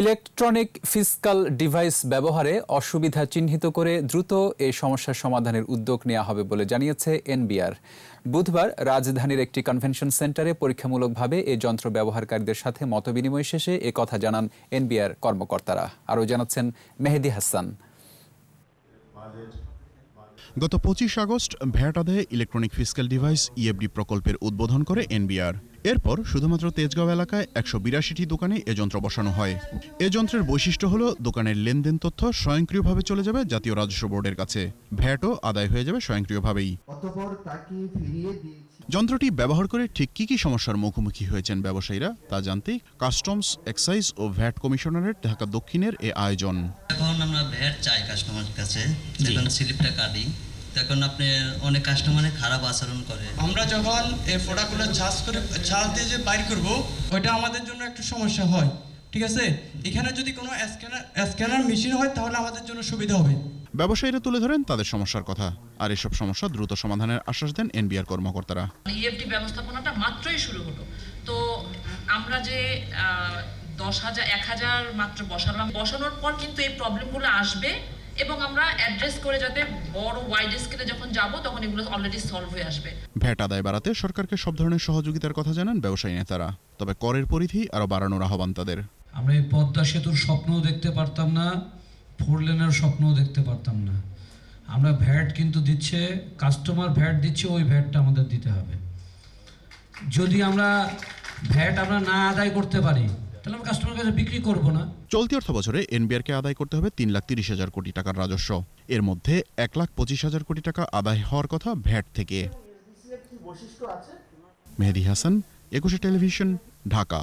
Electronic fiscal device ব্যবহারে অসুবিধা চিহ্নিত করে দ্রুত এই সমস্যার সমাধানের উদ্যোগ নেওয়া হবে বলে জানিয়েছে এনবিআর। বুধবার রাজধানীর একটি কনভেনশন সেন্টারে পরীক্ষামূলকভাবে এই যন্ত্র ব্যবহারকারীদের সাথে মতবিনিময় শেষে এ কথা জানান এনবিআর কর্মকর্তারা। আরও জানাচ্ছেন মেহেদি হাসান। গত পঁচিশ আগস্ট ভ্যাট আদায়ে ইলেকট্রনিক ফিসক্যাল ডিভাইস ইএফডি প্রকল্পের উদ্বোধন করে এনবিআর। এরপর শুধুমাত্র তেজগাঁও এলাকায় একশো বিরাশিটি দোকানে এ যন্ত্র বসানো হয়। এ যন্ত্রের বৈশিষ্ট্য হল দোকানের লেনদেন তথ্য স্বয়ংক্রিয়ভাবে চলে যাবে জাতীয় রাজস্ব বোর্ডের কাছে। ভ্যাটও আদায় হয়ে যাবে স্বয়ংক্রিয়ভাবেই। যন্ত্রটি ব্যবহার করে ঠিক কী কী সমস্যার মুখোমুখি হয়েছেন ব্যবসায়ীরা তা জানতেই কাস্টমস এক্সাইজ ও ভ্যাট কমিশনারের ঢাকা দক্ষিণের এ আয়োজন। এখন আমরা ভ্যাট চাই কাস্টমার কাছে। যখন স্লিপটা কাটি। তখন আপনি অনেক কাস্টমারে খারাপ আচরণ করে। আমরা যখন এই প্রোডাক্টগুলো চার্জ করে চার্জ দিয়ে যে বাইর করব ওইটা আমাদের জন্য একটু সমস্যা হয় ঠিক আছে? এখানে যদি কোনো স্ক্যানার স্ক্যানার মেশিন হয় তাহলে আমাদের জন্য সুবিধা হবে। ব্যবসায়ীরা তুলে ধরেন তাদের সমস্যার কথা। আর এসব সমস্যা দ্রুত সমাধানের আশ্বাস দেন এনবিআর কর্মকর্তারা। ইএফটি E ব্যবস্থাপনাটা মাত্রই শুরু হলো। তো আমরা যে আহ, দশ হাজার এক হাজার মাত্র বসালাম বসানোর পর কিন্তু এই প্রবলেমগুলো আসবে। এবং আমরা অ্যাড্রেস করে যাতে বড় ওয়াইড স্কেলে যখন যাব তখন এগুলো অলরেডি সলভ হয়ে আসবে। ভ্যাট আদায় বাড়াতে সরকারকে সব ধরনের সহযোগিতার কথা জানান ব্যবসায়ী নেতারা। তবে করের পরিধি আরও বাড়ানোর আহ্বান তাদের। আমরা এই পদ্মা সেতুর স্বপ্নও দেখতে পারতাম না ফোর লেনের স্বপ্নও দেখতে পারতাম না। আমরা ভ্যাট কিন্তু দিচ্ছে কাস্টমার ভ্যাট দিচ্ছে ওই ভ্যাটটা আমাদের দিতে হবে। যদি আমরা ভ্যাট আমরা না আদায় করতে পারি চলতি অর্থ বছরে এনবিআরকে আদায় করতে হবে তিন লাখ তিরিশ হাজার কোটি টাকার রাজস্ব। এর মধ্যে এক লাখ পঁচিশ হাজার কোটি টাকা আদায় হওয়ার কথা ভ্যাট থেকে। মেহেদি হাসান, একুশে টেলিভিশন, ঢাকা।